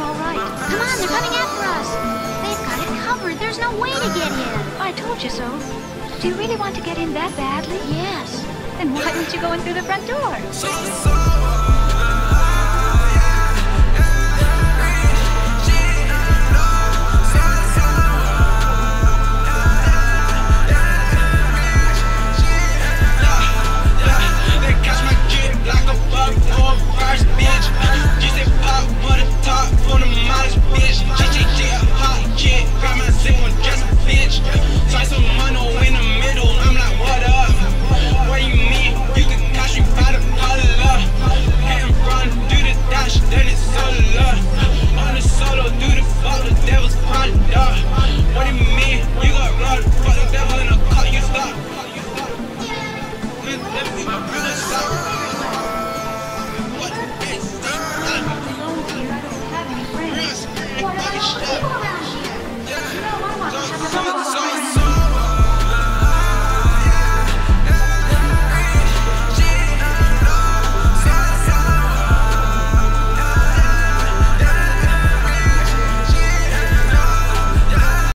are all right. Come on, they're coming after us. They've got it covered. There's no way to get in. I told you so. Do you really want to get in that badly? Yes. Then why didn't you go in through the front door? my brother.